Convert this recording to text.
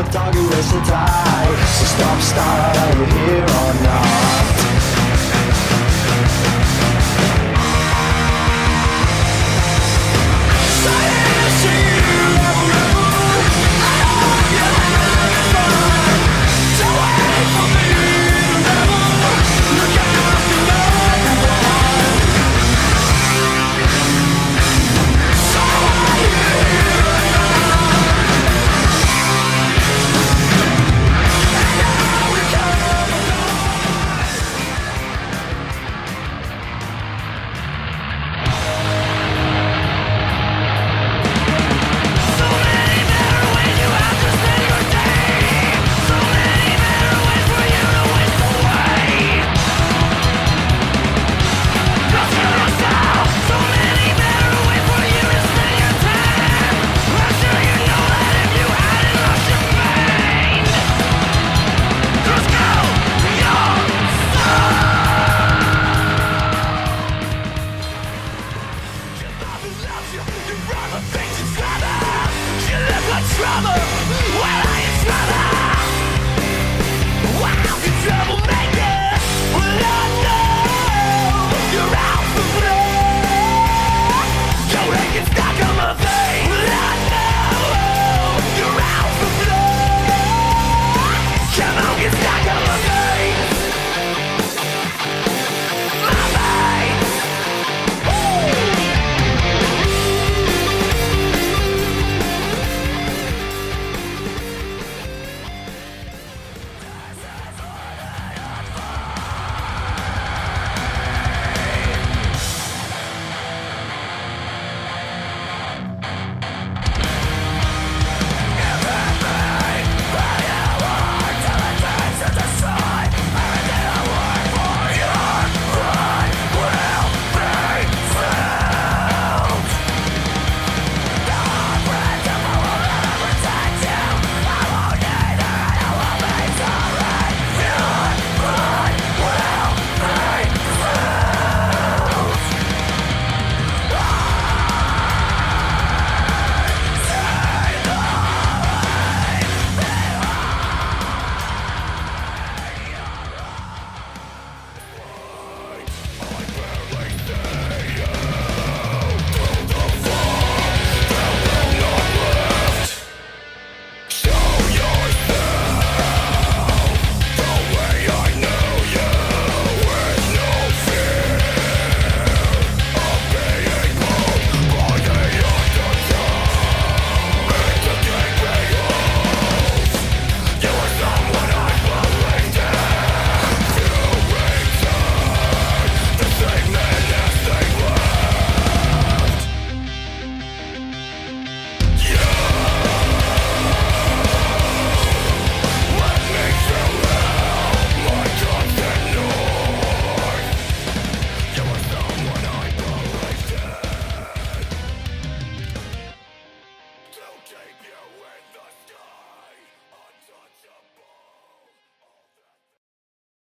So stop, start. are you here or not? trouble, well I am trouble